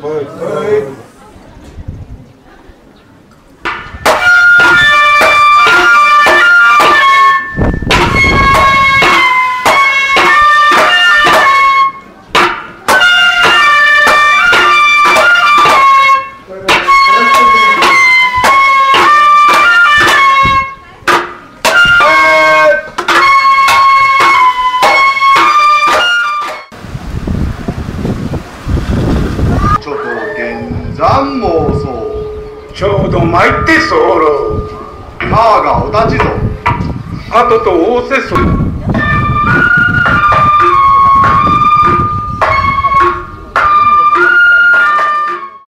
Bye. Bird. 残毛僧。ちょうど参って候。川がお立ちぞ後と仰せ